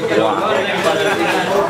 Wow.